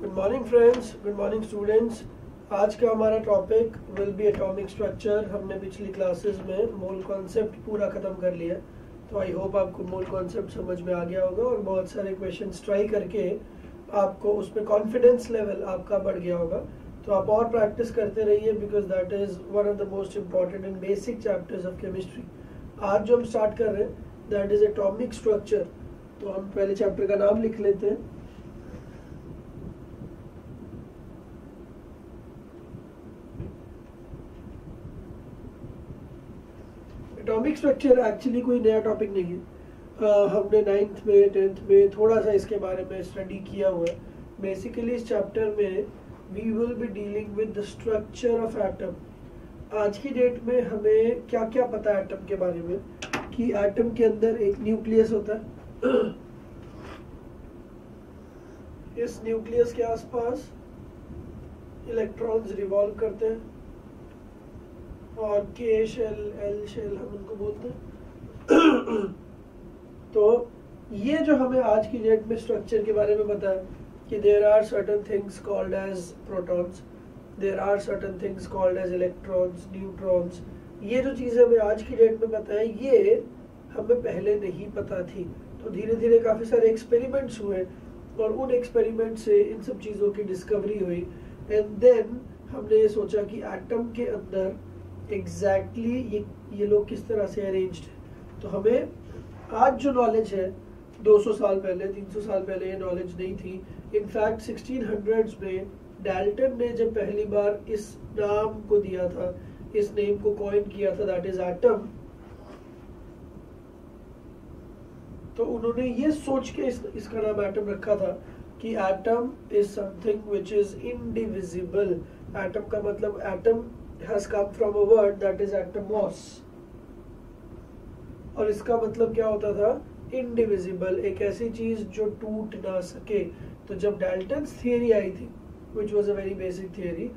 Good morning friends good morning students आज का हमारा topic will be atomic structure हमने पिछली क्लासेस में मोल कॉन्सेप्ट पूरा ख़त्म कर लिया। तो आई होप आपको मोल कॉन्सेप्ट समझ में आ गया होगा और बहुत सारे क्वेश्चन ट्राई करके आपको उसमें कॉन्फिडेंस लेवल आपका बढ़ गया होगा। तो आप और प्रैक्टिस करते रहिए because that is one of the most important and basic chapters of chemistry आज जो हम स्टार्ट कर रहे हैं दैट इज़ एटॉमिक स्ट्रक्चर तो हम पहले चैप्टर का नाम लिख लेते हैं। एटॉमिक स्ट्रक्चर एक्चुअली कोई नया टॉपिक नहीं है। uh, हमने नाइन्थ में टेंथ में थोड़ा सा इसके बारे में स्टडी किया हुआ है। बेसिकली इस चैप्टर में we will be dealing with the structure of atom आज की डेट में हमें क्या क्या पता है एटम के बारे में? कि एटम के अंदर एक न्यूक्लियस होता है। इस न्यूक्लियस के आसपास इलेक्ट्रॉन्स रिवॉल्व करते हैं। और के शेल एल शेल हम उनको बोलते हैं। तो ये जो हमें आज की डेट में स्ट्रक्चर के बारे में है कि there are certain things called as protons there are certain things called as electrons neutrons ये जो चीज़ें हमें आज की डेट में पता है, ये हमें पहले नहीं पता थी। तो धीरे धीरे काफ़ी सारे एक्सपेरिमेंट्स हुए और उन एक्सपेरिमेंट से इन सब चीज़ों की डिस्कवरी हुई। एंड देन हमने ये सोचा कि एटम के अंदर एग्जैक्टली exactly ये ये लोग किस तरह से अरेंज्ड है? तो हमें आज जो नॉलेज है 200 साल पहले 300 साल पहले ये नॉलेज नहीं थी। इनफैक्ट 1600s में डैल्टन ने जब पहली बार इस नाम को दिया था इस नेम को कॉइन किया था दैट इज़ एटम तो उन्होंने ये सोच के इस, इसका नाम एटम रखा था कि atom is something which is indivisible atom का मतलब atom has come from a word that is atomos. और इसका मतलब क्या होता था? इनडिविजिबल एक ऐसी चीज़ जो टूट ना सके। तो जब डाल्टन थियरी आई थी which was a very basic theory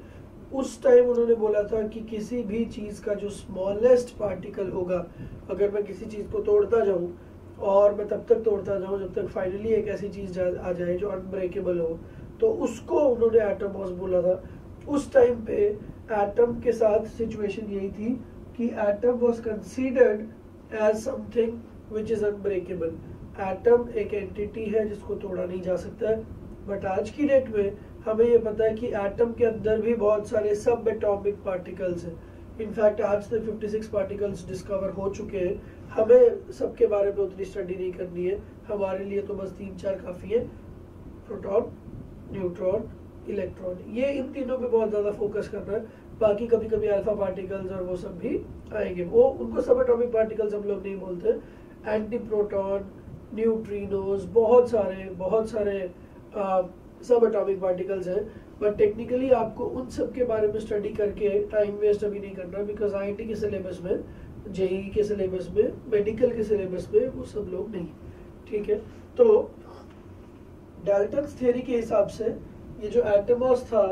उस टाइम उन्होंने बोला था कि किसी भी चीज़ का जो स्मॉलेस्ट पार्टिकल होगा, अगर मैं किसी चीज़ को तोड़ता जाऊँ, और मैं तब तक तोड़ता जाऊँ जब तक फाइनली एक ऐसी चीज़ आ जाए जो अनब्रेकेबल हो तो उसको उन्होंने एटोमॉस बोला था। उस टाइम पे एटम के साथ सिचुएशन यही थी कि atom was considered as something which is unbreakable atom एक एंटिटी है जिसको तोड़ा नहीं जा सकता बट आज की डेट में हमें ये पता है कि एटम के अंदर भी बहुत सारे सब एटॉमिक पार्टिकल्स हैं इनफैक्ट आज तक 56 पार्टिकल्स डिस्कवर हो चुके हैं। हमें सबके बारे में उतनी स्टडी नहीं करनी है। हमारे लिए तो बस तीन चार काफ़ी है। प्रोटॉन न्यूट्रॉन इलेक्ट्रॉन ये इन तीनों पे बहुत ज़्यादा फोकस करना है। बाकी कभी कभी अल्फ़ा पार्टिकल्स और वो सब भी आएँगे। वो, उनको सब एटॉमिक पार्टिकल्स हम लोग नहीं बोलते। एंटी प्रोटॉन न्यूट्रीनोज बहुत सारे बहुत सारे सब एटॉमिक पार्टिकल्स हैं। बट टेक्निकली आपको उन सब के बारे में स्टडी करके टाइम वेस्ट अभी नहीं करना बिकॉज़ आई के सिलेबस में जेई के सिलेबस में मेडिकल के सिलेबस में वो सब लोग नहीं। ठीक है? तो डाल्टन थ्योरी के हिसाब से ये जो एटमॉस था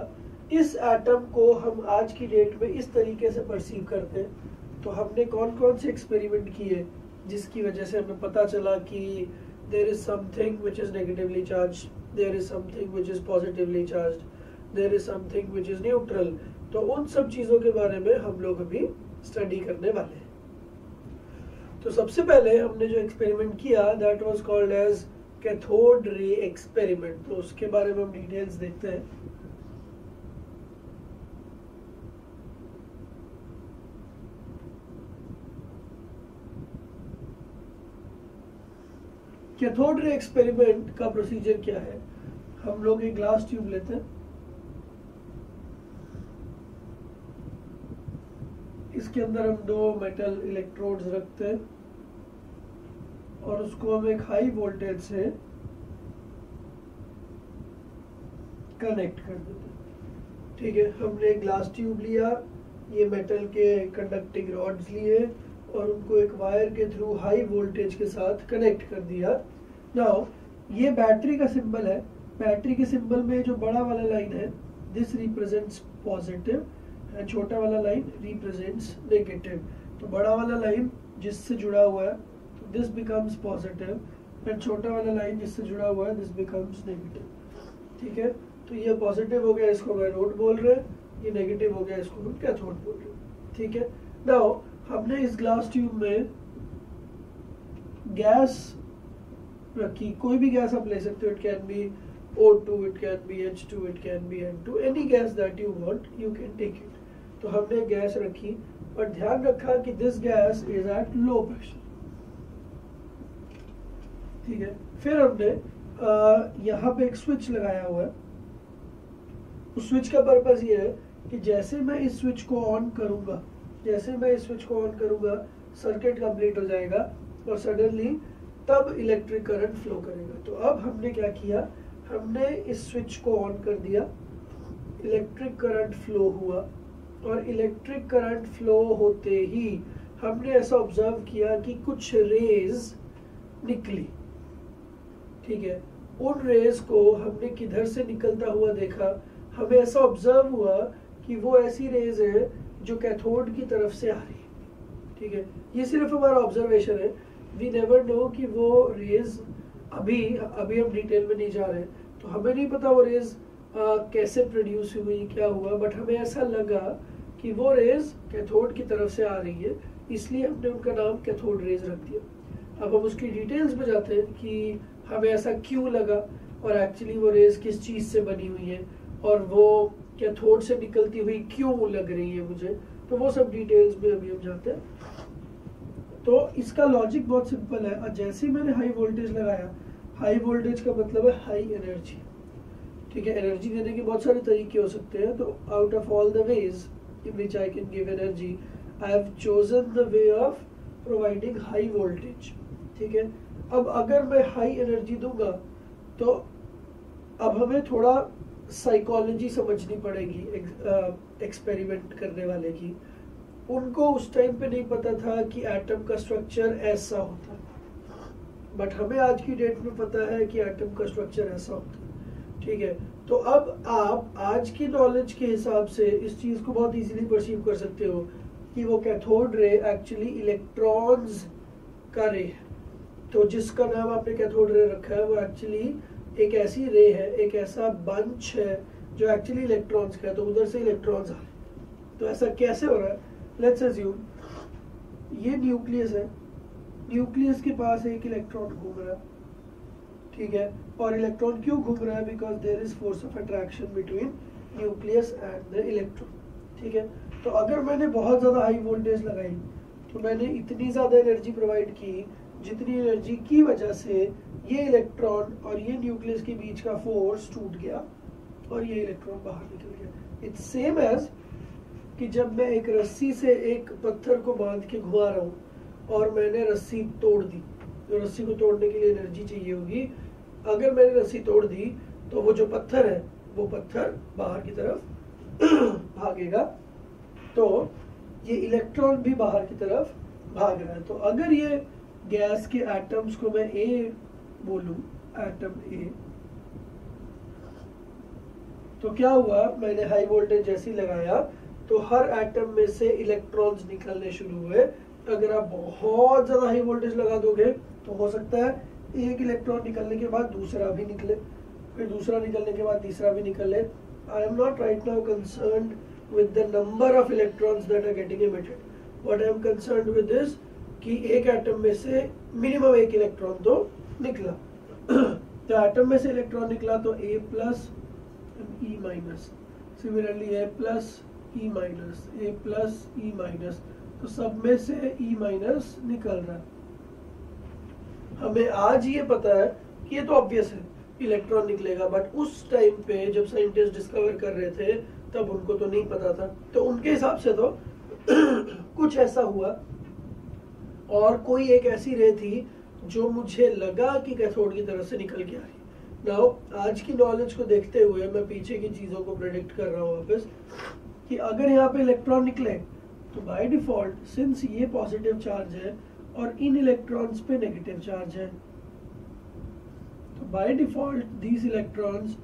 इस एटम को हम आज की डेट में इस तरीके से परसीव करते हैं। तो हमने कौन कौन से एक्सपेरिमेंट किए, जिसकी वजह से हमें पता चला कि there is something which is negatively charge there is something which is positively charge there is something which is neutral तो उन सब चीज़ों के बारे में हम लोग अभी स्टडी करने वाले हैं। तो सबसे पहले हमने जो एक्सपेरिमेंट किया that was called as cathode ray experiment तो उसके बारे में हम डिटेल्स देखते हैं। कैथोड रे एक्सपेरिमेंट का प्रोसीजर क्या है? हम लोग एक ग्लास ट्यूब लेते हैं। इसके अंदर हम दो मेटल इलेक्ट्रोड्स रखते हैं और उसको हम एक हाई वोल्टेज से कनेक्ट कर देते हैं। ठीक है, हमने ग्लास ट्यूब लिया, ये मेटल के कंडक्टिंग रॉड्स लिए। और उनको एक वायर के थ्रू हाई वोल्टेज के साथ कनेक्ट कर दिया। नाउ ये बैटरी का सिंबल है। बैटरी के सिंबल में जो बड़ा वाला लाइन है दिस रिप्रेजेंट्स पॉजिटिव छोटा वाला लाइन रिप्रेजेंट्स नेगेटिव तो बड़ा वाला लाइन जिससे जुड़ा हुआ है तो दिस बिकम्स पॉजिटिव एंड छोटा वाला लाइन जिससे जुड़ा हुआ है दिस बिकम्स नेगेटिव ठीक है? तो ये पॉजिटिव हो गया, इसको हम एनोड बोल रहे हैं, ये नेगेटिव हो गया, इसको हम कैथोड बोल रहे हैं। ठीक है? नाउ हमने इस ग्लास ट्यूब में गैस रखी। कोई भी गैस आप ले सकते हो। It can be O2 it can be H2 it can be N2 any gas that you want, you can take it. तो हमने गैस रखी, पर ध्यान रखा कि this gas is at low pressure ठीक है? फिर हमने यहाँ पे एक स्विच लगाया हुआ है। उस स्विच का पर्पज ये है कि जैसे मैं इस स्विच को ऑन करूँगा जैसे मैं इस स्विच को ऑन करूँगा सर्किट कंप्लीट हो जाएगा और सडनली तब इलेक्ट्रिक करंट फ्लो करेगा। तो अब हमने क्या किया? हमने इस स्विच को ऑन कर दिया। इलेक्ट्रिक करंट फ्लो हुआ और इलेक्ट्रिक करंट फ्लो होते ही हमने ऐसा ऑब्ज़र्व किया कि कुछ रेज निकली। ठीक है? उन रेज को हमने किधर से निकलता हुआ देखा? हमें ऐसा ऑब्ज़र्व हुआ कि वो ऐसी रेज है जो कैथोड की तरफ़ से आ रही ठीक है? ये सिर्फ़ हमारा ऑब्जर्वेशन है। वी नेवर नो कि वो रेज अभी अभी हम डिटेल में नहीं जा रहे तो हमें नहीं पता वो रेज आ, कैसे प्रोड्यूस हुई क्या हुआ बट हमें ऐसा लगा कि वो रेज कैथोड की तरफ़ से आ रही है। इसलिए हमने उनका नाम कैथोड रेज रख दिया। अब हम उसकी डिटेल्स में जाते हैं कि हमें ऐसा क्यों लगा और एक्चुअली वो रेज किस चीज़ से बनी हुई है और वो कैथोड से निकलती हुई क्यों लग रही है मुझे? तो वो सब डिटेल्स में अभी हम जाते हैं। तो इसका लॉजिक बहुत सिंपल है। जैसे ही मैंने हाई वोल्टेज लगाया हाई वोल्टेज का मतलब है हाई एनर्जी ठीक है एनर्जी देने के बहुत सारे तरीके हो सकते हैं। तो out of all the ways in which I can give energy I have chosen the way of providing high voltage ठीक है? अब अगर मैं हाई एनर्जी दूँगा तो अब हमें थोड़ा साइकोलॉजी समझनी पड़ेगी एक्सपेरिमेंट करने वाले की। उनको उस टाइम पे नहीं पता था कि एटम का स्ट्रक्चर ऐसा होता। बट हमें आज की डेट में पता है कि एटम का स्ट्रक्चर ऐसा होता। ठीक है? तो अब आप आज की नॉलेज के हिसाब से इस चीज़ को बहुत इजीली परसीव कर सकते हो कि वो कैथोड रे एक्चुअली इलेक्ट्रॉन्स का रे है। तो जिसका नाम आपने कैथोड रे रखा है, वो एक्चुअली एक ऐसी रे है, एक ऐसा बंच है जो एक्चुअली इलेक्ट्रॉन्स का है तो उधर से इलेक्ट्रॉन्स आ रहे तो ऐसा कैसे हो रहा है? लेट्स अज्यूम ये न्यूक्लियस है न्यूक्लियस के पास एक इलेक्ट्रॉन घूम रहा है, ठीक है? और इलेक्ट्रॉन क्यों घूम रहा है? Because there is force of attraction between nucleus and the electron ठीक है? तो अगर मैंने बहुत ज़्यादा हाई वोल्टेज लगाई तो मैंने इतनी ज़्यादा एनर्जी प्रोवाइड की जितनी एनर्जी की वजह से ये इलेक्ट्रॉन और ये न्यूक्लियस के बीच का फोर्स टूट गया और ये इलेक्ट्रॉन बाहर निकल गया। इट्स सेम एज कि जब मैं एक रस्सी से एक पत्थर को बाँध के घुमा रहा हूँ और मैंने रस्सी तोड़ दी तो रस्सी को तोड़ने के लिए एनर्जी चाहिए होगी। अगर मैंने रस्सी तोड़ दी तो वो जो पत्थर है, वो पत्थर बाहर की तरफ़ भागेगा। तो ये इलेक्ट्रॉन भी बाहर की तरफ़ भाग रहा है। तो अगर ये गैस के एटम्स को मैं ए बोलू, एटम ए। तो क्या हुआ? मैंने हाई वोल्टेज जैसी लगाया तो हर एटम में से इलेक्ट्रॉन्स निकलने शुरू हुए। अगर आप बहुत ज़्यादा हाई वोल्टेज लगा दोगे तो हो सकता है एक इलेक्ट्रॉन निकलने के बाद दूसरा भी निकले, फिर दूसरा निकलने के बाद तीसरा भी निकले। I am not right now concern with the number of electrons that are getting emitted what I am concern with this कि एक एटम में से मिनिमम एक इलेक्ट्रॉन तो निकला। तो एटम में से इलेक्ट्रॉन निकला तो A plus E minus similarly A plus E minus A plus E minus तो सब में से ई e माइनस निकल रहा। हमें आज ये पता है कि ये तो ऑब्वियस है इलेक्ट्रॉन निकलेगा। बट उस टाइम पे जब साइंटिस्ट डिस्कवर कर रहे थे, तब उनको तो नहीं पता था। तो उनके हिसाब से तो कुछ ऐसा हुआ और कोई एक ऐसी रे थी जो मुझे लगा कि कैथोड की तरफ़ से निकल के आई। नाउ आज की नॉलेज को देखते हुए मैं पीछे की चीज़ों को प्रेडिक्ट कर रहा हूँ वापस कि अगर यहाँ पे इलेक्ट्रॉन निकले तो बाय डिफ़ॉल्ट सिंस ये पॉजिटिव चार्ज है और इन इलेक्ट्रॉन्स पे नेगेटिव चार्ज है तो by default these electrons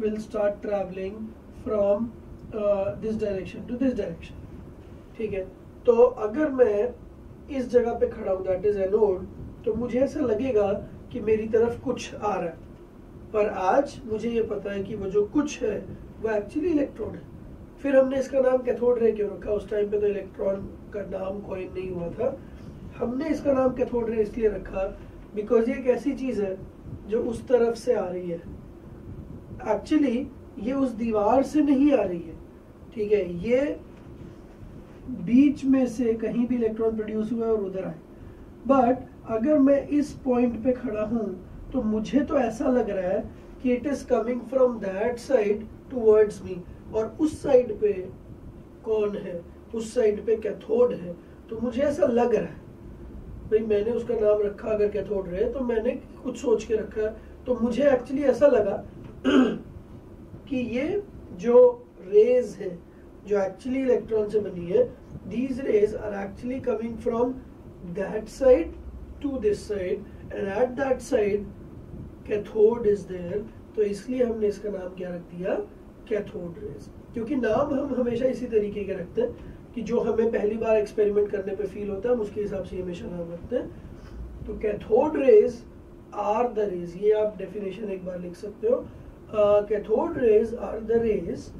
will start travelling from this direction to this direction ठीक है? तो अगर मैं इस जगह पे खड़ा हूँ दैट इज़ एनोड तो मुझे ऐसा लगेगा कि मेरी तरफ़ कुछ आ रहा है। पर आज मुझे ये पता है कि वो जो कुछ है, वो एक्चुअली इलेक्ट्रॉन है। फिर हमने इसका नाम कैथोड रे क्यों रखा? उस टाइम पे तो इलेक्ट्रॉन का नाम कोई नहीं हुआ था। हमने इसका नाम कैथोड रे इसलिए रखा बिकॉज़ ये एक ऐसी चीज़ है जो उस तरफ़ से आ रही है। एक्चुअली ये उस दीवार से नहीं आ रही है। ठीक है, ये बीच में से कहीं भी इलेक्ट्रॉन प्रोड्यूस हुआ और उधर आए। बट अगर मैं इस पॉइंट पे खड़ा हूँ तो मुझे तो ऐसा लग रहा है कि it is coming from that side towards me और उस साइड पे कौन है? उस साइड पे कैथोड है। तो मुझे ऐसा लग रहा है। भाई, मैंने उसका नाम रखा, अगर कैथोड रहे तो मैंने कुछ सोच के रखा तो मुझे एक्चुअली ऐसा लगा कि ये जो रेज है जो एक्चुअली इलेक्ट्रॉन से बनी है these rays are actually coming from that side to this side and at that side cathode is there तो इसलिए हमने इसका नाम क्या रख दिया? कैथोड रेज क्योंकि नाम हम हमेशा इसी तरीके के रखते हैं कि जो हमें पहली बार एक्सपेरिमेंट करने पे फील होता है, हम उसके हिसाब से हमेशा नाम रखते हैं। तो cathode rays are the rays ये आप डेफिनेशन एक बार लिख सकते हो। Cathode rays are the rays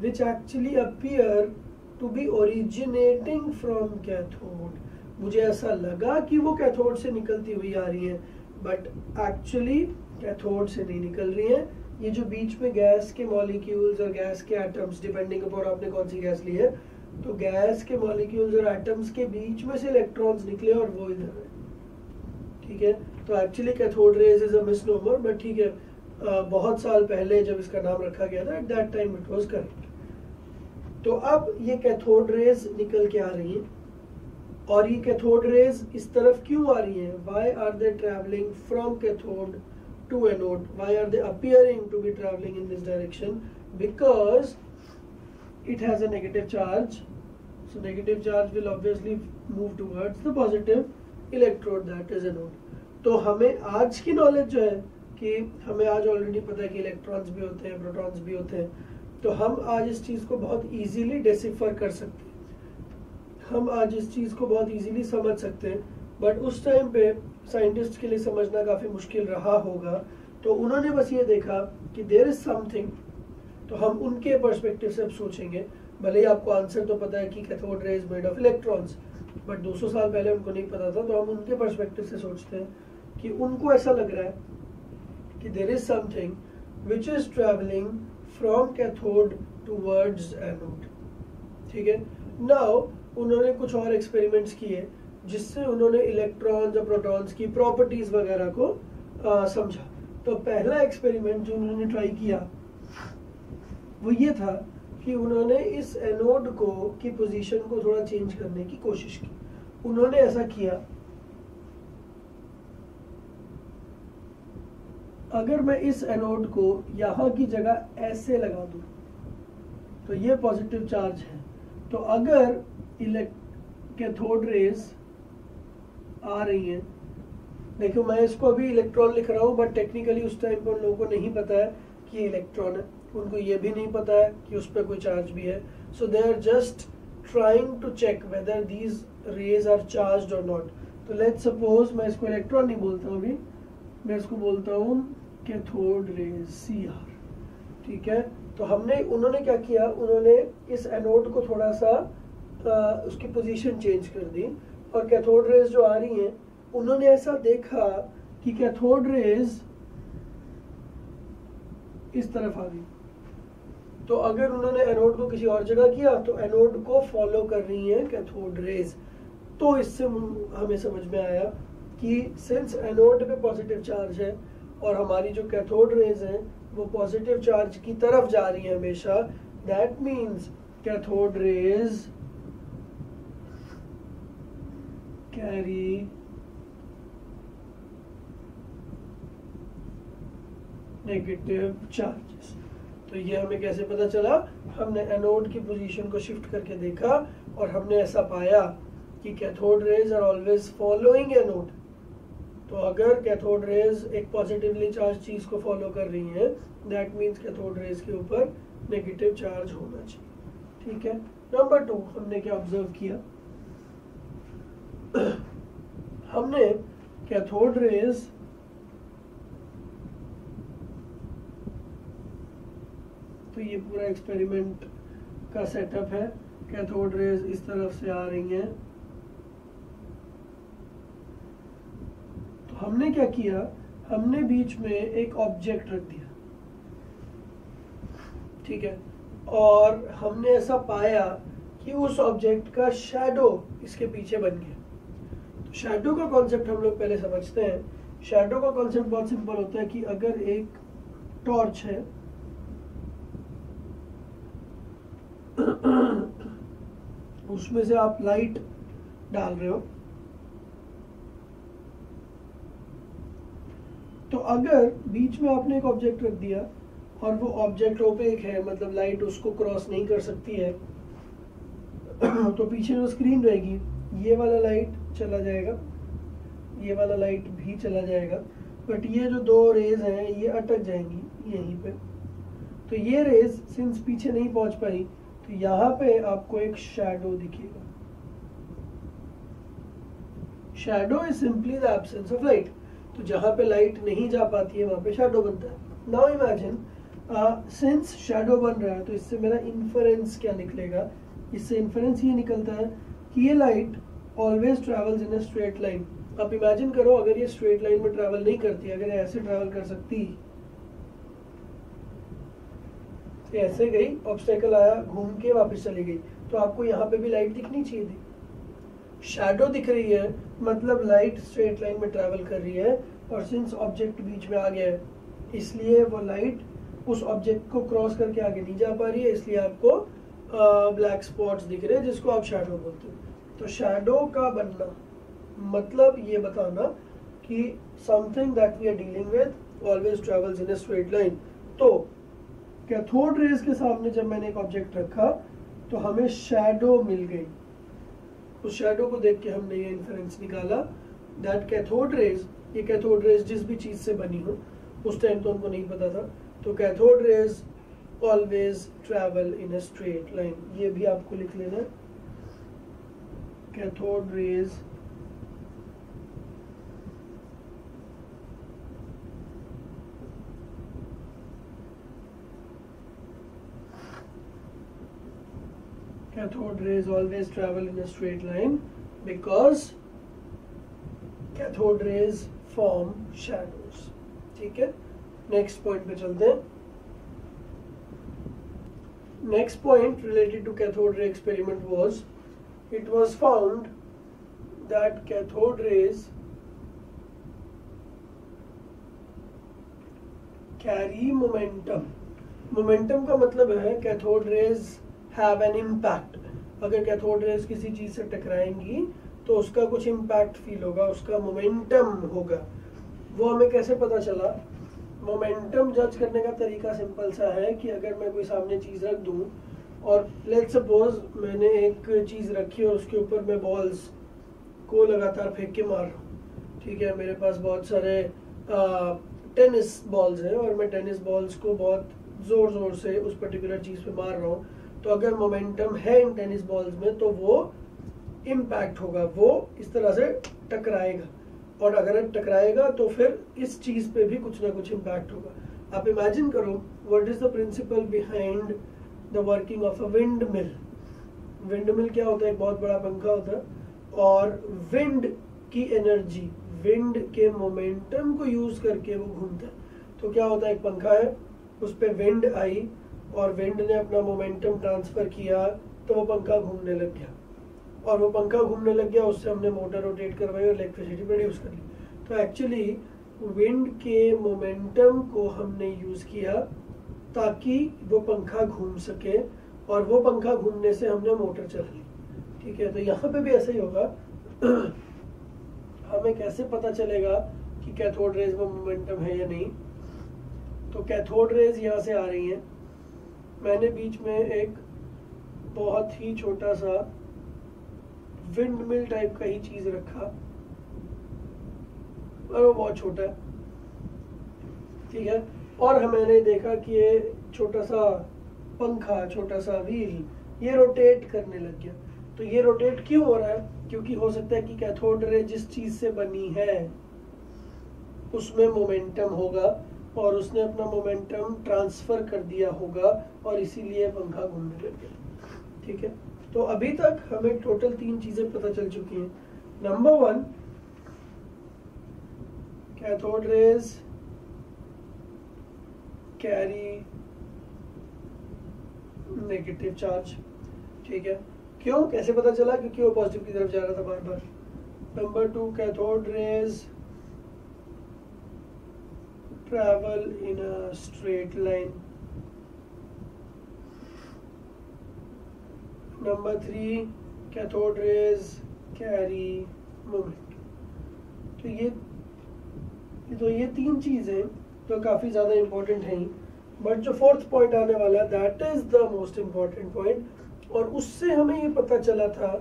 which actually appear to be originating from cathode. मुझे ऐसा लगा कि वो कैथोड से निकलती हुई आ रही है बट एक्चुअली कैथोड से नहीं निकल रही है। ये जो बीच में गैस के मॉलिक्यूल्स और गैस के एटम्स डिपेंडिंग अपॉन आपने कौन सी गैस ली है तो गैस के मॉलिक्यूल्स और एटम्स के बीच में से इलेक्ट्रॉन्स निकले और वो इधर है। ठीक है? तो actually cathode rays is a misnomer but ठीक है। बहुत साल पहले जब इसका नाम रखा गया था at that time it was correct तो अब ये कैथोड रेज निकल के आ रही है। और ये कैथोड रेज इस तरफ़ क्यों आ रही है? Why are they travelling from cathode to anode why are they appearing to be travelling in this direction because has a negative charge. So, negative charge will obviously move towards the positive electrode that is anode. तो हमें आज की knowledge जो है कि हमें आज already पता है कि इलेक्ट्रॉन्स भी होते हैं प्रोटॉन्स भी होते हैं। तो हम आज इस चीज़ को बहुत इजीली डेसिफर कर सकते हैं। हम आज इस चीज़ को बहुत इजीली समझ सकते हैं। बट उस टाइम पे साइंटिस्ट के लिए समझना काफ़ी मुश्किल रहा होगा। तो उन्होंने बस ये देखा कि देर इज़ समथिंग तो हम उनके पर्सपेक्टिव से अब सोचेंगे। भले ही आपको आंसर तो पता है कि cathode ray is made of electrons but 200 साल पहले उनको नहीं पता था तो हम उनके पर्सपेक्टिव से सोचते हैं कि उनको ऐसा लग रहा है कि there is something which is travelling from cathode towards anode. ठीक है? नाउ उन्होंने कुछ और एक्सपेरिमेंट्स किए, जिससे उन्होंने इलेक्ट्रॉन्स और प्रोटॉन्स की प्रॉपर्टीज़ वगैरह को समझा। तो पहला एक्सपेरिमेंट जो उन्होंने ट्राई किया, वो ये था कि उन्होंने इस एनोड को, की पोजीशन को थोड़ा चेंज करने की कोशिश की। उन्होंने ऐसा किया अगर मैं इस एनोड को यहाँ की जगह ऐसे लगा दूँ तो ये पॉजिटिव चार्ज है। तो अगर कैथोड रेज आ रही है, देखो मैं इसको अभी इलेक्ट्रॉन लिख रहा हूँ बट टेक्निकली उस टाइम पर लोगों को नहीं पता है कि ये इलेक्ट्रॉन है। उनको ये भी नहीं पता है कि उस पर कोई चार्ज भी है। So they are just trying to check whether these rays are charge और नॉट तो लेट सपोज़ मैं इसको इलेक्ट्रॉन नहीं बोलता हूँ अभी। मैं इसको बोलता हूँ कैथोड रेज सी आर ठीक है? तो हमने उन्होंने क्या किया? उन्होंने इस एनोड को थोड़ा सा आ, उसकी पोजीशन चेंज कर दी और कैथोड रेज जो आ रही हैं उन्होंने ऐसा देखा कि कैथोड रेज इस तरफ़ आ गई। तो अगर उन्होंने एनोड को किसी और जगह किया तो एनोड को फॉलो कर रही है कैथोड रेज तो इससे हमें समझ में आया कि सिंस एनोड पे पॉजिटिव चार्ज है और हमारी जो कैथोड रेज है, वो पॉजिटिव चार्ज की तरफ़ जा रही है हमेशा। That means cathode rays carry negative charges तो ये हमें कैसे पता चला? हमने एनोड की पोजीशन को शिफ्ट करके देखा और हमने ऐसा पाया कि cathode rays are always following anode तो अगर कैथोड रेज एक पॉजिटिवली चार्ज चीज़ को फॉलो कर रही है दैट मीन्स कैथोड रेज के ऊपर नेगेटिव चार्ज होना चाहिए। ठीक है? नंबर टू हमने क्या ऑब्ज़र्व किया? हमने कैथोड रेज तो ये पूरा एक्सपेरिमेंट का सेटअप है। कैथोड रेज इस तरफ़ से आ रही हैं तो हमने क्या किया? हमने बीच में एक ऑब्जेक्ट रख दिया। ठीक है? और हमने ऐसा पाया कि उस ऑब्जेक्ट का शेडो इसके पीछे बन गया। तो शेडो का कॉन्सेप्ट हम लोग पहले समझते हैं। शेडो का कॉन्सेप्ट बहुत सिंपल होता है कि अगर एक टॉर्च है, उसमें से आप लाइट डाल रहे हो तो अगर बीच में आपने एक ऑब्जेक्ट रख दिया और वो ऑब्जेक्ट ओपेक है मतलब लाइट उसको क्रॉस नहीं कर सकती है तो पीछे जो स्क्रीन रहेगी, ये वाला लाइट चला जाएगा, ये वाला लाइट भी चला जाएगा बट ये जो दो रेज हैं, ये अटक जाएँगी यहीं पे। तो ये रेज सिंस पीछे नहीं पहुँच पाई तो यहाँ पे आपको एक शेडो दिखेगा। Shadow is simply the absence of light तो जहाँ पे लाइट नहीं जा पाती है, वहाँ पे शेडो बनता है। नाउ इमेजिन सिंस शेडो बन रहा है तो इससे मेरा इन्फरेंस क्या निकलेगा? इससे इन्फरेंस ये निकलता है कि ये light always travels in straight line आप इमेजिन करो, अगर ये स्ट्रेट लाइन में ट्रेवल नहीं करती, अगर ऐसे ट्रेवल कर सकती। ऐसे गई ऑब्स्टेकल आया, घूम के वापस चली गई। तो आपको यहाँ पे भी लाइट दिखनी चाहिए थी। शेडो दिख रही है मतलब लाइट स्ट्रेट लाइन में ट्रेवल कर रही है और सिंस ऑब्जेक्ट बीच में आ गया है, इसलिए वो लाइट उस ऑब्जेक्ट को क्रॉस करके आगे नहीं जा पा रही है, इसलिए आपको ब्लैक स्पॉट्स दिख रहे हैं, जिसको आप शेडो बोलते हो। तो शेडो का बनना मतलब ये बताना कि something that we are dealing with always travels in a straight line तो कैथोड रेज के सामने जब मैंने एक ऑब्जेक्ट रखा तो हमें शेडो मिल गई। उस शेडो को देख के हमने ये इन्फ्रेंस निकाला दैट कैथोड रेज ये कैथोड रेज जिस भी चीज़ से बनी हो, उस टाइम तो उनको नहीं पता था। तो cathode rays always travel in a straight line ये भी आपको लिख लेना cathode rays cathode rays always travel in a straight line because cathode rays form shadows ठीक है नेक्स्ट पॉइंट पे चलते हैं next point related to cathode ray experiment was it was found that cathode rays carry momentum momentum का मतलब है cathode rays have an impact अगर cathode rays किसी चीज़ से टकराएँगी तो उसका कुछ इम्पैक्ट फील होगा, उसका मोमेंटम होगा। वो हमें कैसे पता चला? मोमेंटम जज करने का तरीका सिंपल सा है कि अगर मैं कोई सामने चीज़ रख दूँ, और लेट सपोज़ मैंने एक चीज़ रखी और उसके ऊपर मैं बॉल्स को लगातार फेंक के मार रहा हूँ। ठीक है, मेरे पास बहुत सारे टेनिस बॉल्स हैं और मैं टेनिस बॉल्स को बहुत ज़ोर ज़ोर से उस पर्टिकुलर चीज़ पे मार रहा हूँ। तो अगर मोमेंटम है इन टेनिस बॉल्स में तो वो इम्पैक्ट होगा, वो इस तरह से टकराएगा। और अगर टकराएगा तो फिर इस चीज़ पे भी कुछ ना कुछ इम्पैक्ट होगा। आप इमेजिन करो what is the principle behind the working of a windmill windmill क्या होता है? एक बहुत बड़ा पंखा होता है। और विंड की एनर्जी विंड के मोमेंटम को यूज़ करके वो घूमता है। तो क्या होता है? एक पंखा है, उस पर विंड आई और विंड ने अपना मोमेंटम ट्रांसफ़र किया तो वो पंखा घूमने लग गया। और वो पंखा घूमने लग गया, उससे हमने मोटर रोटेट करवाई और इलेक्ट्रिसिटी प्रोड्यूस कर ली। तो एक्चुअली विंड के मोमेंटम को हमने यूज़ किया ताकि वो पंखा घूम सके और वो पंखा घूमने से हमने मोटर चला ली। ठीक है तो यहाँ पे भी ऐसा ही होगा। हमें कैसे पता चलेगा कि कैथोड रेज में मोमेंटम है या नहीं? तो कैथोड रेज यहाँ से आ रही हैं। मैंने बीच में एक बहुत ही छोटा सा विंड मिल टाइप का ही चीज़ रखा। और वो बहुत छोटा है। ठीक है? और मैंने देखा कि ये छोटा सा पंखा, छोटा सा व्हील ये रोटेट करने लग गया। तो ये रोटेट क्यों हो रहा है? क्योंकि हो सकता है कि कैथोड रे जिस चीज़ से बनी है, उसमें मोमेंटम होगा। और उसने अपना मोमेंटम ट्रांसफ़र कर दिया होगा और इसीलिए पंखा घूमने लग गया। ठीक है? तो अभी तक हमें टोटल तीन चीज़ें पता चल चुकी हैं। Number one cathode rays carry negative charge ठीक है? क्यों? कैसे पता चला? क्योंकि वो पॉजिटिव की तरफ़ जा रहा था बार बार number two cathode rays travel in a straight line. Number three, cathode rays carry moment तो ये तो ये तीन चीज़ें तो काफ़ी ज़्यादा इंपॉर्टेंट हैं। बट जो फोर्थ पॉइंट आने वाला है that is the most important point और उससे हमें ये पता चला था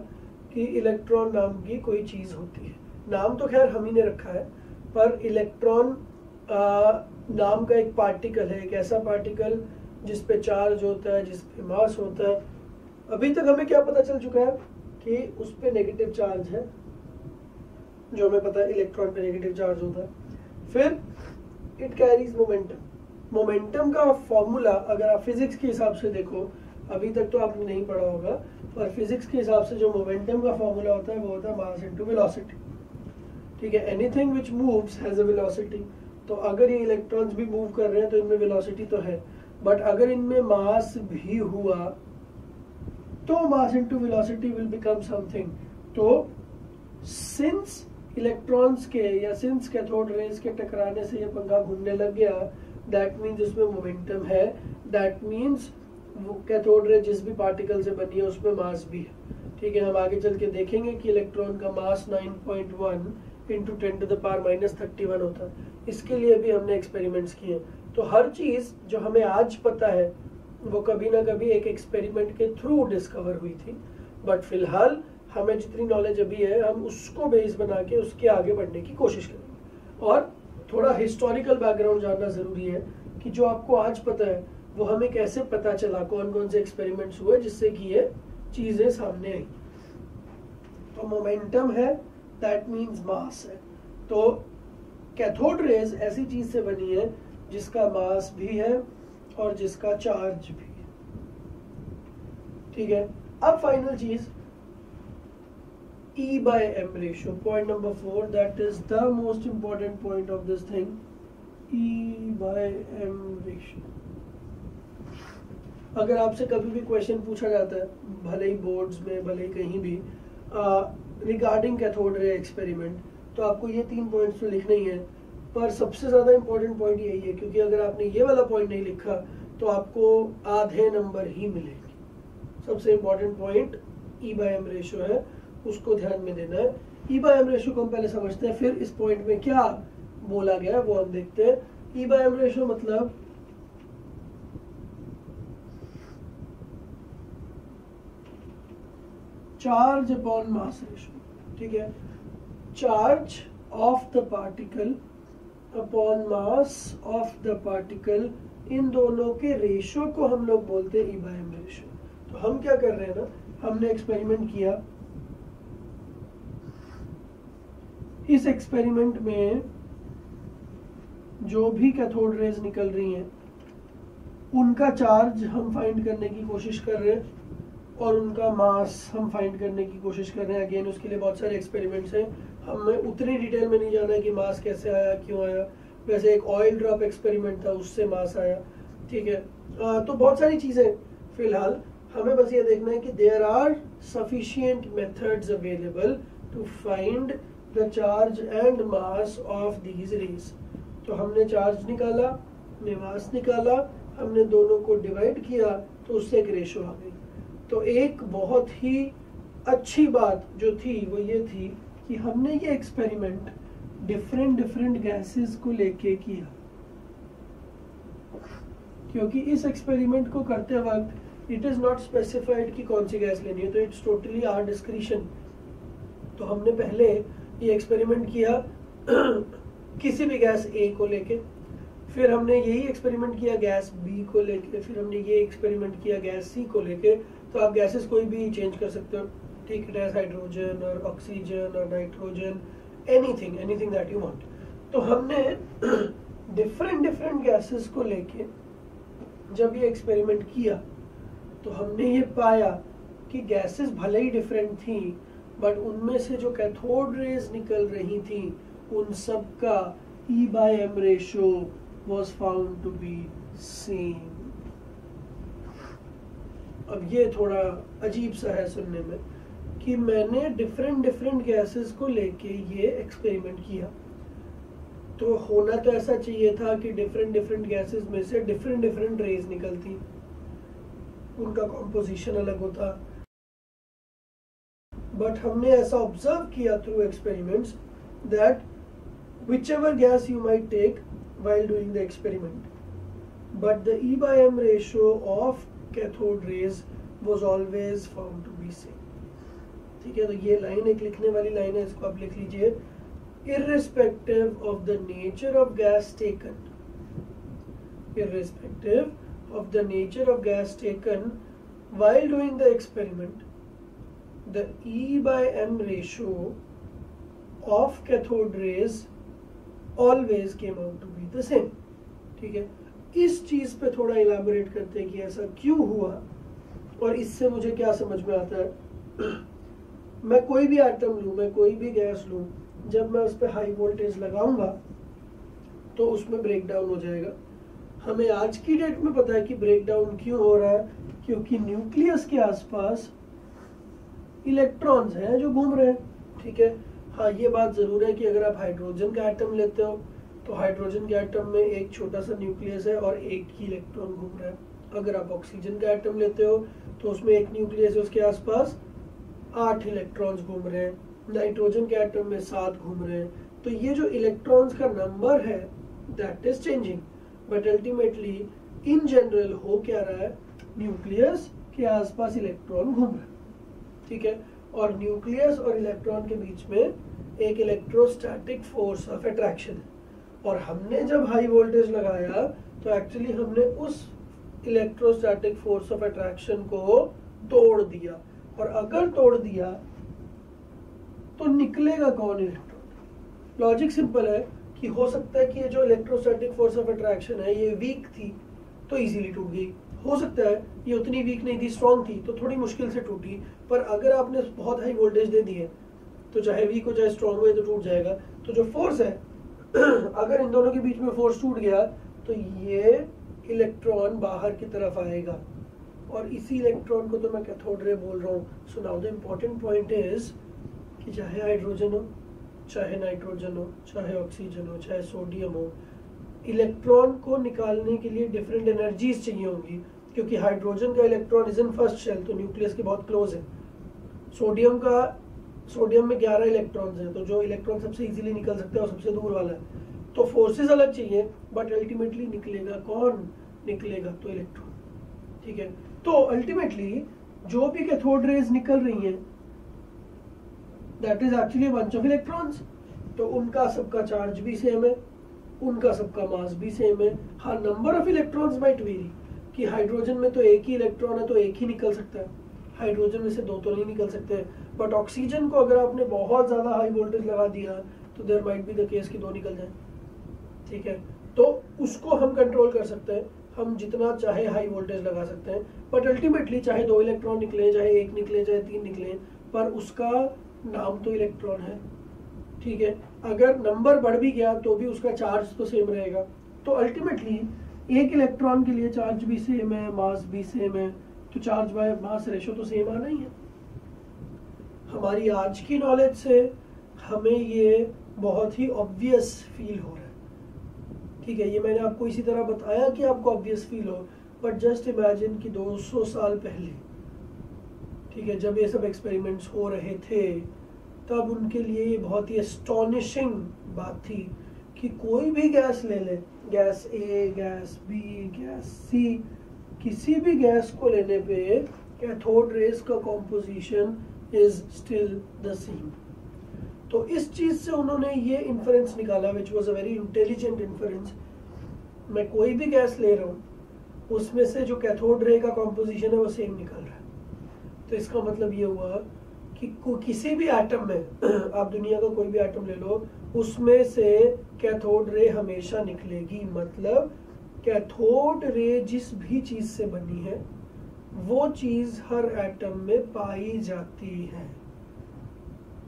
कि इलेक्ट्रॉन नाम की कोई चीज़ होती है। नाम तो खैर हम ही ने रखा है, पर इलेक्ट्रॉन नाम का एक पार्टिकल है, एक ऐसा पार्टिकल जिस पे चार्ज होता है, जिस पे मास होता है। अभी तक हमें क्या पता चल चुका है कि उस पे नेगेटिव चार्ज है, जो हमें पता है इलेक्ट्रॉन पे नेगेटिव चार्ज होता है। फिर इट कैरीज मोमेंटम मोमेंटम का फॉर्मूला अगर आप फिजिक्स के हिसाब से देखो, अभी तक तो आपने नहीं पढ़ा होगा, पर फिजिक्स के हिसाब से जो मोमेंटम का फॉर्मूला होता है, वो होता है मास इनटू वेलोसिटी ठीक है? Anything which moves has a velocity तो अगर ये इलेक्ट्रॉन्स भी मूव कर रहे हैं तो इनमें वेलोसिटी तो है। बट अगर इनमें मास भी हुआ तो mass into velocity will become something तो सिंस इलेक्ट्रॉन्स के या सिंस कैथोड रेज के टकराने से ये पंखा घूमने लग गया दैट मीन्स उसमें मोमेंटम है। दैट मीन्स कैथोड रे जिस भी पार्टिकल से बनी है, उसमें मास भी है। ठीक है, हम आगे चल के देखेंगे कि इलेक्ट्रॉन का mass 9.1 into ten to the minus thirty one होता। इसके लिए भी हमने एक्सपेरिमेंट्स किए। तो हर चीज़ जो हमें आज पता है, वो कभी ना कभी एक एक्सपेरिमेंट के थ्रू डिस्कवर हुई थी। बट फ़िलहाल, हमें जितनी नॉलेज अभी है, हम उसको बेस बना के उसके आगे बढ़ने की कोशिश करेंगे। और थोड़ा हिस्टोरिकल बैकग्राउंड जानना ज़रूरी है कि जो आपको आज पता है, वो हमें कैसे पता चला कौन कौन से एक्सपेरिमेंट्स हुए, जिससे कि ये चीज़ें सामने आई। तो मोमेंटम है दैट मींस मास है। तो कैथोड रेज ऐसी चीज़ से बनी है, जिसका मास भी है और जिसका चार्ज भी है। ठीक है? अब फाइनल चीज़। E by M ratio point number four, that is the most important point of this thing. E by M ratio अगर आपसे कभी भी क्वेश्चन पूछा जाता है, भले ही बोर्ड्स में, भले ही कहीं भी रिगार्डिंग कैथोड रे एक्सपेरिमेंट तो आपको ये तीन पॉइंट्स तो लिखने ही है। पर सबसे ज़्यादा इंपॉर्टेंट पॉइंट यही है, क्योंकि अगर आपने ये वाला पॉइंट नहीं लिखा तो आपको आधे नंबर ही मिलेंगे। सबसे important point E by M ratio है, उसको ध्यान में देना है। ई बाय एम रेशियो को हम पहले समझते हैं, फिर इस पॉइंट में क्या बोला गया है, वो हम देखते हैं। ई बाय एम रेशियो मतलब चार्ज अपॉन मास रेशो ठीक है? Charge of the particle upon mass of the particle इन दोनों के रेशियो को हम लोग बोलते हैं ई एम रेशियो तो हम क्या कर रहे हैं ना? हमने एक्सपेरिमेंट किया। इस एक्सपेरिमेंट में जो भी कैथोड रेज निकल रही हैं, उनका चार्ज हम फाइंड करने की कोशिश कर रहे हैं। और उनका मास हम फाइंड करने की कोशिश कर रहे हैं। अगेन उसके लिए बहुत सारे एक्सपेरिमेंट्स हैं। हमें उतनी डिटेल में नहीं जाना है कि मास कैसे आया क्यों आया। वैसे एक ऑयल ड्रॉप एक्सपेरिमेंट था उससे मास आया। ठीक है? आ, तो बहुत सारी चीज़ें फ़िलहाल हमें बस ये देखना है कि there are sufficient methods available to find the charge and mass of these rays तो हमने चार्ज निकाला हमने मास निकाला हमने दोनों को डिवाइड किया तो उससे एक रेशो आ गई। तो एक बहुत ही अच्छी बात जो थी, वो ये थी कि हमने ये एक्सपेरिमेंट डिफरेंट डिफरेंट गैसेस को लेके किया। क्योंकि इस एक्सपेरिमेंट को करते वक्त इट इज़ नॉट स्पेसिफाइड कि कौन सी गैस लेनी है तो इट्स टोटली आर डिस्क्रिशन तो हमने पहले ये एक्सपेरिमेंट किया किसी भी गैस ए को लेके। फिर हमने यही एक्सपेरिमेंट किया गैस बी को लेके, फिर हमने ये एक्सपेरिमेंट किया गैस सी को लेके। तो आप गैसेस कोई भी चेंज कर सकते हो। ठीक है हाइड्रोजन और ऑक्सीजन और nitrogen anything anything that you want तो हमने डिफरेंट डिफरेंट गैसेस को लेके जब ये एक्सपेरिमेंट किया तो हमने ये पाया कि गैसेस भले ही डिफरेंट थी बट उनमें से जो कैथोड रेज निकल रही थी, उन सब का E by M ratio was found to be same अब ये थोड़ा अजीब सा है सुनने में कि मैंने डिफरेंट डिफरेंट गैसेस को लेके ये एक्सपेरिमेंट किया। तो होना तो ऐसा चाहिए था कि डिफरेंट डिफरेंट गैसेस में से डिफरेंट डिफरेंट रेज निकलती। उनका कॉम्पोजिशन अलग होता। बट हमने ऐसा ऑब्ज़र्व किया through experiments that whichever gas you might take while doing the experiment, but the E by M ratio of cathode rays was always found to be same ठीक है तो ये लाइन एक लिखने वाली लाइन है, इसको आप लिख लीजिए। Irrespective of the nature of gas taken irrespective of the nature of gas taken while doing the experiment the E by M ratio of cathode rays always came out to be the same ठीक है इस चीज़ पे थोड़ा elaborate करते हैं कि ऐसा क्यों हुआ? और इससे मुझे क्या समझ में आता है? मैं कोई भी आइटम लूँ, मैं कोई भी गैस लूँ, जब मैं उस पर हाई वोल्टेज लगाऊँगा तो उसमें ब्रेक डाउन हो जाएगा। हमें आज की डेट में पता है कि ब्रेक डाउन क्यों हो रहा है? क्योंकि न्यूक्लियस के आसपास इलेक्ट्रॉन्स हैं जो घूम रहे हैं, ठीक है? हाँ ये बात ज़रूर है कि अगर आप हाइड्रोजन का आइटम लेते हो तो हाइड्रोजन के आइटम में एक छोटा सा न्यूक्लियस है और एक ही इलेक्ट्रॉन घूम रहा है। अगर आप ऑक्सीजन का आइटम लेते हो तो उसमें एक न्यूक्लियस है, उसके आसपास आठ इलेक्ट्रॉन्स घूम रहे हैं। नाइट्रोजन के आइटम में सात घूम रहे हैं। तो ये जो इलेक्ट्रॉन्स का नंबर है that is changing but ultimately in general हो क्या रहा है? न्यूक्लियस के आसपास इलेक्ट्रॉन घूम रहा ठीक है? और न्यूक्लियस और इलेक्ट्रॉन के बीच में एक इलेक्ट्रोस्टैटिक फोर्स ऑफ़ अट्रैक्शन है। और हमने जब हाई वोल्टेज लगाया तो एक्चुअली हमने उस इलेक्ट्रोस्टैटिक फोर्स ऑफ़ अट्रैक्शन को तोड़ दिया। और अगर तोड़ दिया तो निकलेगा कौन इलेक्ट्रॉन लॉजिक सिंपल है कि हो सकता है कि ये जो इलेक्ट्रोस्टैटिक फोर्स ऑफ़ अट्रैक्शन है, ये वीक थी तो इजीली टूट। गई हो सकता है ये उतनी वीक नहीं थी स्ट्रॉन्ग थी तो थोड़ी मुश्किल से टूटी। पर अगर आपने बहुत हाई वोल्टेज दे दी है तो चाहे वीक हो, चाहे स्ट्रॉन्ग हो तो टूट जाएगा। तो जो फोर्स है अगर इन दोनों के बीच में फोर्स टूट गया तो ये इलेक्ट्रॉन बाहर की तरफ़ आएगा। और इसी इलेक्ट्रॉन को तो मैं कैथोड रे बोल रहा हूँ। So now the important point is कि चाहे हाइड्रोजन हो, चाहे नाइट्रोजन हो, चाहे ऑक्सीजन हो, चाहे सोडियम हो इलेक्ट्रॉन को निकालने के लिए डिफरेंट एनर्जीज चाहिए होंगी। क्योंकि हाइड्रोजन का electron is in first shell तो न्यूक्लियस के बहुत क्लोज है। सोडियम का सोडियम में 11 इलेक्ट्रॉन्स हैं तो जो इलेक्ट्रॉन सबसे इजीली निकल सकता है वो सबसे दूर वाला है। तो फोर्सेस अलग चाहिए बट अल्टीमेटली निकलेगा कौन? निकलेगा तो इलेक्ट्रॉन ठीक है? तो अल्टीमेटली जो भी कैथोड रेज निकल रही हैं that is actually bunch of electrons तो उनका सबका चार्ज भी सेम है, उनका सबका मास भी सेम है। हाँ number of electrons might vary कि हाइड्रोजन में तो एक ही इलेक्ट्रॉन है तो एक ही निकल सकता है। हाइड्रोजन में से दो तो नहीं निकल सकते। बट ऑक्सीजन को अगर आपने बहुत ज़्यादा हाई वोल्टेज लगा दिया तो there might be the case कि दो निकल जाए। ठीक है? तो उसको हम कंट्रोल कर सकते हैं। हम जितना चाहे हाई वोल्टेज लगा सकते हैं। बट अल्टीमेटली चाहे दो इलेक्ट्रॉन निकले, चाहे एक निकले, चाहे तीन निकले, पर उसका नाम तो इलेक्ट्रॉन है। ठीक है? अगर नंबर बढ़ भी गया तो भी उसका चार्ज तो सेम रहेगा। तो अल्टीमेटली एक इलेक्ट्रॉन के लिए चार्ज भी सेम है मास भी सेम है। तो चार्ज बाय मास रेशो तो सेम आना ही है। हमारी आज की नॉलेज से हमें ये बहुत ही ऑब्वियस फील हो रहा है। ठीक है, ये मैंने आपको इसी तरह बताया कि आपको ऑब्वियस फील हो बट जस्ट इमेजिन कि 200 साल पहले, ठीक है, जब ये सब एक्सपेरिमेंट्स हो रहे थे, तब उनके लिए ये बहुत ही एस्टॉनिशिंग बात थी कि कोई भी गैस ले ले gas A gas B gas C किसी भी गैस को लेने पे कैथोड रेस का composition is still the same तो इस चीज़ से उन्होंने ये इन्फ्रेंस निकाला which was a very intelligent inference मैं कोई भी गैस ले रहा हूँ, उसमें से जो कैथोड रे का कॉम्पोजिशन है, वो सेम निकल रहा है। तो इसका मतलब ये हुआ कि किसी भी एटम में, आप दुनिया का कोई भी एटम ले लो, उसमें से कैथोड रे हमेशा निकलेगी। मतलब कैथोड रे जिस भी चीज़ से बनी है वो चीज़ हर एटम में पाई जाती है।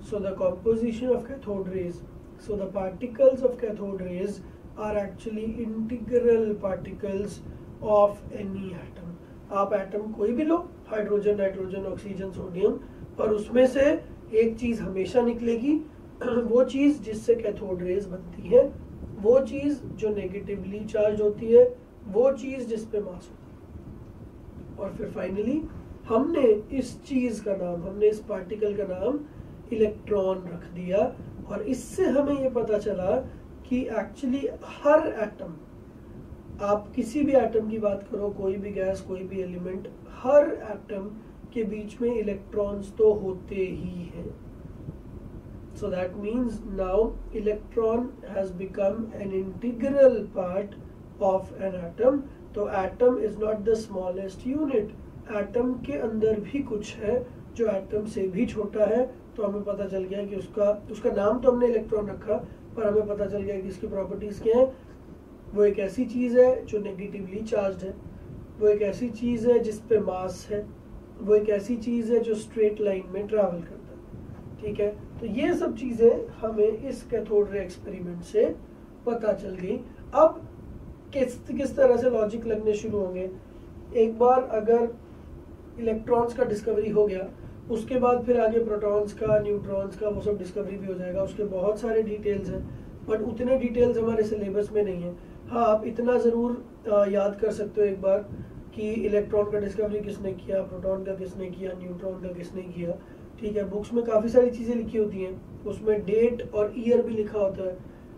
So the composition of cathode rays so the particles of cathode rays are actually integral particles of any atom आप एटम कोई भी लो हाइड्रोजन नाइट्रोजन ऑक्सीजन सोडियम और उसमें से एक चीज़ हमेशा निकलेगी। वो चीज़ जिससे कैथोड रेज बनती है, वो चीज़ जो नेगेटिवली चार्ज होती है, वो चीज़ जिसपे मास होता है। और फिर फाइनली हमने इस चीज़ का नाम, हमने इस पार्टिकल का नाम इलेक्ट्रॉन रख दिया और इससे हमें ये पता चला कि एक्चुअली हर एटम आप किसी भी एटम की बात करो, कोई भी गैस कोई भी एलिमेंट हर एटम के बीच में इलेक्ट्रॉन्स तो होते ही हैं। So that means now electron has become an integral part of an atom तो atom is not the smallest unit atom के अंदर भी कुछ है, जो एटम से भी छोटा है तो हमें पता चल गया कि उसका उसका नाम तो हमने इलेक्ट्रॉन रखा, पर हमें पता चल गया कि इसकी प्रॉपर्टीज़ क्या है। वो एक ऐसी चीज़ है जो नेगेटिवली चार्ज है। वो एक ऐसी चीज़ है जिस पे मास है। वो एक ऐसी चीज़ है जो स्ट्रेट लाइन में ट्रैवल करता है। ठीक है? तो ये सब चीज़ें हमें इस कैथोड रे एक्सपेरिमेंट से पता चल गई। अब किस किस तरह से लॉजिक लगने शुरू होंगे एक बार अगर इलेक्ट्रॉन्स का डिस्कवरी हो गया, उसके बाद फिर आगे प्रोटॉन्स का न्यूट्रॉन्स का, वो सब डिस्कवरी भी हो जाएगा। उसके बहुत सारे डिटेल्स हैं बट उतने डिटेल्स हमारे सिलेबस में नहीं है। हाँ आप इतना ज़रूर याद कर सकते हो एक बार कि इलेक्ट्रॉन का डिस्कवरी किसने किया प्रोटॉन का किसने किया न्यूट्रॉन का किसने किया। ठीक है बुक्स में काफ़ी सारी चीज़ें लिखी होती हैं। उसमें डेट और ईयर भी लिखा होता है।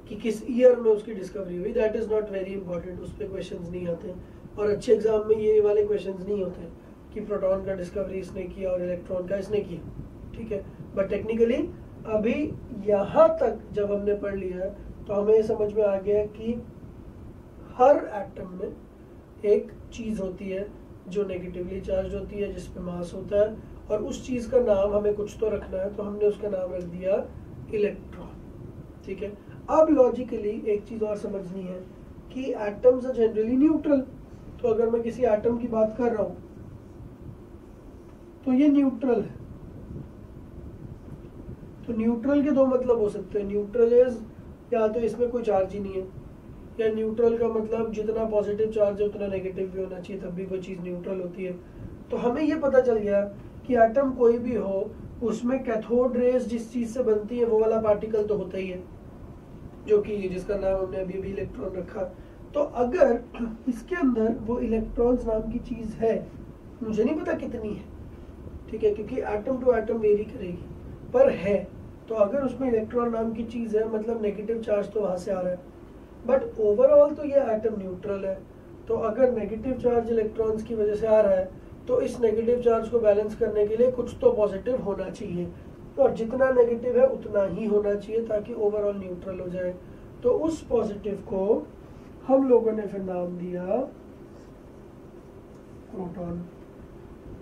कि किस ईयर में उसकी डिस्कवरी हुई? That is not very important उस पर क्वेश्चन नहीं आते और अच्छे एग्ज़ाम में ये वाले क्वेश्चन नहीं होते कि प्रोटॉन का डिस्कवरी इसने किया और इलेक्ट्रॉन का इसने किया। ठीक है? बट टेक्निकली अभी यहाँ तक जब हमने पढ़ लिया तो हमें समझ में आ गया कि हर एटम में एक चीज़ होती है जो नेगेटिवली चार्ज होती है जिसपे मास होता है। और उस चीज़ का नाम हमें कुछ तो रखना है तो हमने उसका नाम रख दिया इलेक्ट्रॉन ठीक है? अब लॉजिकली एक चीज़ और समझनी है कि एटम्स आर जनरली न्यूट्रल तो अगर मैं किसी एटम की बात कर रहा हूँ तो ये न्यूट्रल है। तो न्यूट्रल के दो मतलब हो सकते हैं। न्यूट्रल इज़ या तो इसमें कोई चार्ज ही नहीं है। या न्यूट्रल का मतलब जितना पॉजिटिव चार्ज है, उतना नेगेटिव भी होना चाहिए, तब भी कोई चीज़ न्यूट्रल होती है। तो हमें ये पता चल गया कि एटम कोई भी हो, उसमें कैथोड रेस जिस चीज़ से बनती है, वो वाला पार्टिकल तो होता ही है। जो कि जिसका नाम हमने अभी अभी इलेक्ट्रॉन रखा। तो अगर इसके अंदर वो इलेक्ट्रॉन्स नाम की चीज़ है, मुझे नहीं पता कितनी है, ठीक है, क्योंकि एटम टू एटम वेरी करेगी, पर है। तो अगर उसमें इलेक्ट्रॉन नाम की चीज़ है मतलब नेगेटिव चार्ज तो वहाँ से आ रहा है। बट ओवरऑल तो ये एटम न्यूट्रल है। तो अगर नेगेटिव चार्ज इलेक्ट्रॉन्स की वजह से आ रहा है तो इस नेगेटिव चार्ज को बैलेंस करने के लिए कुछ तो पॉजिटिव होना चाहिए। और जितना नेगेटिव है, उतना ही होना चाहिए ताकि ओवरऑल न्यूट्रल हो जाए। तो उस पॉजिटिव को हम लोगों ने फिर नाम दिया प्रोटॉन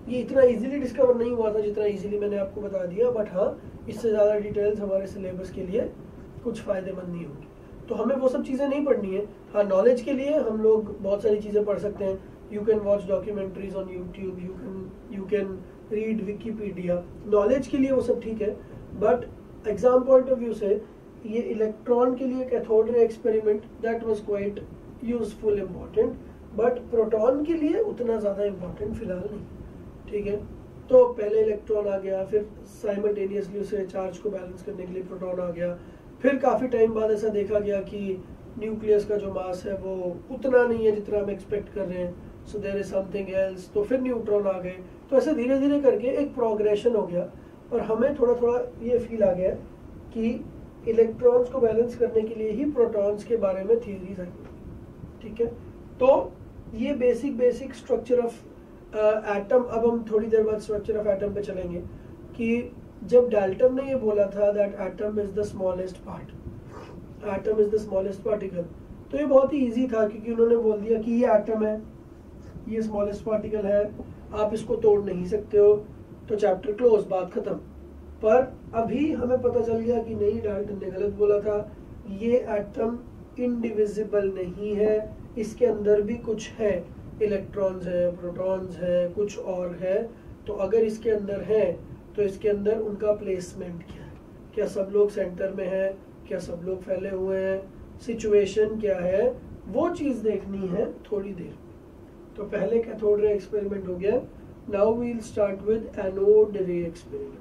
ये इतना इजीली डिस्कवर नहीं हुआ था जितना इजीली मैंने आपको बता दिया बट हाँ इससे ज़्यादा डिटेल्स हमारे सिलेबस के लिए कुछ फ़ायदेमंद नहीं होगी। तो हमें वो सब चीज़ें नहीं पढ़नी है। हाँ नॉलेज के लिए हम लोग बहुत सारी चीज़ें पढ़ सकते हैं। You can watch documentaries on YouTube you can you can read Wikipedia knowledge के लिए वो सब ठीक है but exam point of view से ये इलेक्ट्रॉन के लिए cathode ray experiment that was quite useful important but proton के लिए उतना ज़्यादा इम्पोर्टेंट फ़िलहाल नहीं, ठीक है? तो पहले इलेक्ट्रॉन आ गया, फिर साइमल्टेनियसली उसे चार्ज को बैलेंस करने के लिए प्रोटॉन आ गया, फिर काफ़ी टाइम बाद ऐसा देखा गया कि न्यूक्लियस का जो मास है वो उतना नहीं है जितना हम एक्सपेक्ट कर रहे हैं। So there is something else तो फिर न्यूट्रॉन आ गए। तो ऐसे धीरे धीरे करके एक प्रोग्रेशन हो गया। और हमें थोड़ा थोड़ा ये फील आ गया कि इलेक्ट्रॉन्स को बैलेंस करने के लिए ही प्रोटॉन्स के बारे में थियरीज आई। ठीक है? तो ये basic basic structure of atom अब हम थोड़ी देर बाद स्ट्रक्चर ऑफ़ एटम पे चलेंगे कि जब डाल्टन ने ये बोला था that atom is the smallest part atom is the smallest particle तो ये बहुत ही इजी था क्योंकि उन्होंने बोल दिया कि ये एटम है। ये स्मॉलेस्ट पार्टिकल है, आप इसको तोड़ नहीं सकते हो तो चैप्टर क्लोज बात खत्म। पर अभी हमें पता चल गया कि नहीं डाल्टन ने गलत बोला था, ये एटम इनडिविजिबल नहीं है, इसके अंदर भी कुछ है इलेक्ट्रॉन्स है प्रोटॉन्स है, कुछ और है तो अगर इसके अंदर है तो इसके अंदर उनका प्लेसमेंट क्या है? क्या सब लोग सेंटर में है? क्या सब लोग फैले हुए हैं? सिचुएशन क्या है? वो चीज़ देखनी है थोड़ी देर। तो पहले कैथोड रे एक्सपेरिमेंट हो गया। Now we'll start with anode ray experiment